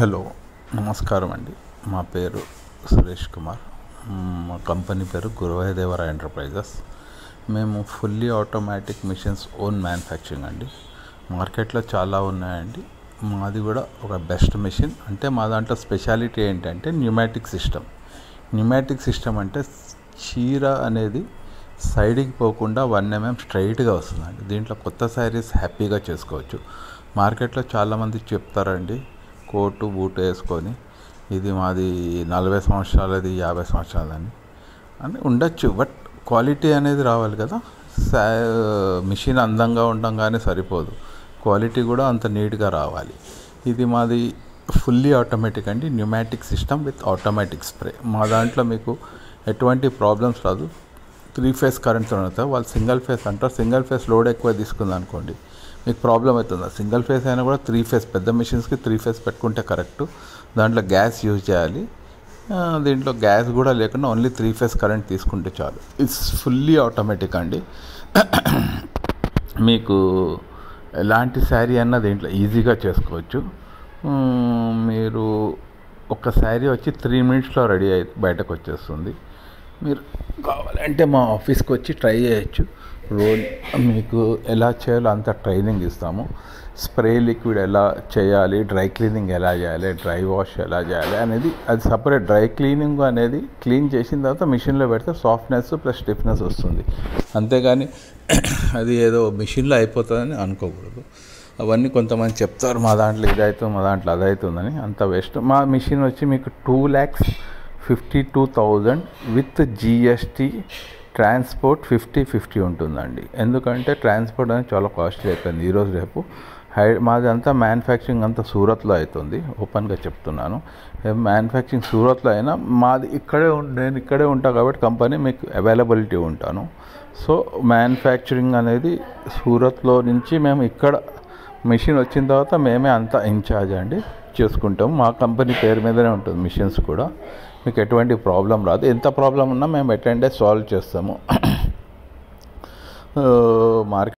Hello నమస్కారం అండి మా పేరు సురేష్ కుమార్. మా కంపెనీ పేరు గురువాయదేవర ఎంటర్ప్రైజెస్. మేము fully automatic machines own manufacturing అండి. మార్కెట్లో చాలా ఉన్నాయండి. మాది కూడా ఒక బెస్ట్ మిషన్ అంటే మా దాంట్లో స్పెషాలిటీ ఏంటంటే న్యూమాటిక్ సిస్టమ్ న్యూమాటిక్ సిస్టమ్ అంటే చీర అనేది సైడ్కి పోకుండా వన్ ఎంఎం స్ట్రైట్గా వస్తుందండి. దీంట్లో కొత్త శారీస్ హ్యాపీగా చేసుకోవచ్చు. మార్కెట్లో చాలామంది చెప్తారండి కోటు బూటు వేసుకొని ఇది మాది నలభై సంవత్సరాలది యాభై సంవత్సరాలని అని ఉండొచ్చు. బట్ క్వాలిటీ అనేది రావాలి కదా. సా మిషన్ అందంగా ఉండగానే సరిపోదు. క్వాలిటీ కూడా అంత నీట్గా రావాలి. ఇది మాది ఫుల్లీ ఆటోమేటిక్ అండి. Pneumatic system with automatic spray. మా దాంట్లో మీకు ఎటువంటి ప్రాబ్లమ్స్ రాదు. త్రీ ఫేస్ కరెంట్తో అవుతాయి వాళ్ళు సింగిల్ ఫేస్ అంటారు. సింగిల్ ఫేస్ లోడ్ ఎక్కువ తీసుకుంది అనుకోండి మీకు ప్రాబ్లం అవుతుంది. సింగిల్ ఫేస్ అయినా కూడా త్రీ ఫేస్ పెద్ద మిషన్స్కి త్రీ ఫేస్ పెట్టుకుంటే కరెక్ట్ దాంట్లో గ్యాస్ యూజ్ చేయాలి. దీంట్లో గ్యాస్ కూడా లేకుండా ఓన్లీ త్రీ ఫేస్ కరెంట్ తీసుకుంటే చాలు. ఇట్స్ ఫుల్లీ ఆటోమేటిక్ అండి. మీకు ఎలాంటి శారీ అన్నా దీంట్లో ఈజీగా చేసుకోవచ్చు. మీరు ఒక శారీ వచ్చి త్రీ మినిట్స్లో రెడీ అయి బయటకు వచ్చేస్తుంది. మీరు కావాలంటే మా ఆఫీస్కి వచ్చి ట్రై చేయొచ్చు. రోల్ మీకు ఎలా చేయాలో అంత ట్రైనింగ్ ఇస్తాము. స్ప్రే లిక్విడ్ ఎలా చేయాలి డ్రై క్లీనింగ్ ఎలా చేయాలి డ్రై వాష్ ఎలా చేయాలి అనేది అది సపరేట్ డ్రై క్లీనింగ్ అనేది క్లీన్ చేసిన తర్వాత మిషన్లో పెడితే సాఫ్ట్నెస్ ప్లస్ స్టిఫ్నెస్ వస్తుంది. అంతేగాని అది ఏదో మిషన్లో అయిపోతుందని అనుకోకూడదు. అవన్నీ కొంతమంది చెప్తారు మా దాంట్లో ఇది అవుతుంది మా దాంట్లో అది అవుతుందని అంత వేస్ట్. మా మిషన్ వచ్చి మీకు two lakhs fifty two thousand with GST transport fifty fifty ఉంటుందండి. ఎందుకంటే ట్రాన్స్పోర్ట్ అనేది చాలా కాస్ట్లీ అయిపోయింది. ఈరోజు రేపు హై మాది అంతా మ్యానుఫ్యాక్చరింగ్ అంతా సూరత్లో అవుతుంది ఓపెన్గా చెప్తున్నాను. మ్యానుఫ్యాక్చరింగ్ సూరత్లో అయినా మాది ఇక్కడే ఉం- నేను ఇక్కడే ఉంటాను కాబట్టి కంపెనీ మీకు అవైలబిలిటీ ఉంటాను. సో మ్యానుఫ్యాక్చరింగ్ అనేది సూరత్లో నుంచి మేము ఇక్కడ మిషన్ వచ్చిన తర్వాత మేమే అంతా ఇన్ఛార్జ్ అండి. చేసుకుంటాం. మా కంపెనీ పేరు మీదనే ఉంటుంది మిషన్స్ కూడా. మీకు ఎటువంటి ప్రాబ్లం రాదు. ఎంత ప్రాబ్లం ఉన్నా మేము ఎటెండే సాల్వ్ చేస్తాము. మార్కెట్